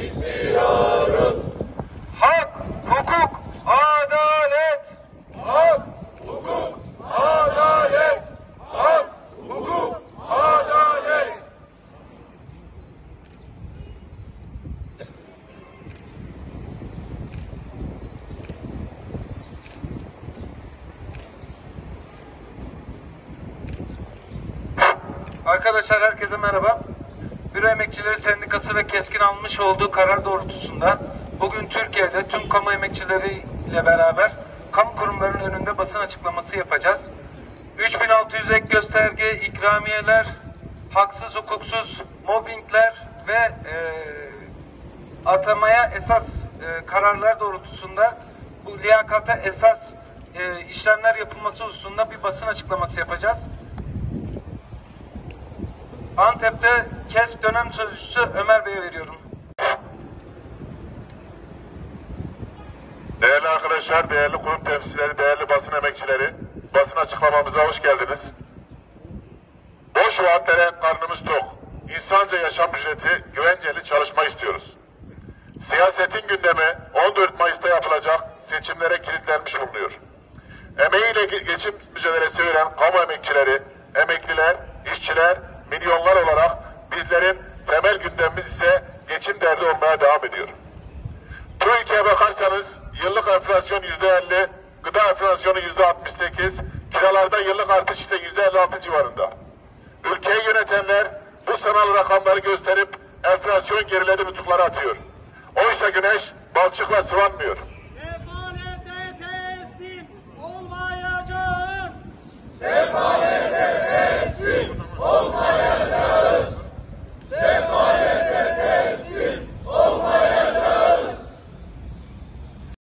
istiyoruz. Hak, hukuk, adalet. Hak, hukuk, adalet. Hak, hukuk, adalet. Arkadaşlar herkese merhaba. Büro Emekçileri Sendikası ve KESK'in almış olduğu karar doğrultusunda bugün Türkiye'de tüm kamu emekçileriyle beraber kamu kurumlarının önünde basın açıklaması yapacağız. 3600 ek gösterge, ikramiyeler, haksız hukuksuz mobbingler ve e, atamaya esas e, kararlar doğrultusunda bu liyakata esas e, işlemler yapılması hususunda bir basın açıklaması yapacağız. Antep'te KESK dönem sözcüsü Ömer Bey'e veriyorum. Değerli arkadaşlar, değerli kurum temsilcileri, değerli basın emekçileri, basın açıklamamıza hoş geldiniz. Boş vaatlere karnımız tok. İnsanca yaşam ücreti, güvenceli çalışma istiyoruz. Siyasetin gündemi 14 Mayıs'ta yapılacak seçimlere kilitlenmiş bulunuyor. Emeğiyle ge- geçim mücadelesi veren kamu emekçileri, emekliler, işçiler, milyonlar olarak bizlerin temel gündemimiz ise geçim derdi olmaya devam ediyor. TÜİK'e bakarsanız yıllık enflasyon yüzde 50, gıda enflasyonu yüzde 68, kiralarda yıllık artış ise yüzde 56 civarında. Ülkeyi yönetenler bu sanal rakamları gösterip enflasyon geriledi nutukları atıyor. Oysa güneş balçıkla sıvanmıyor.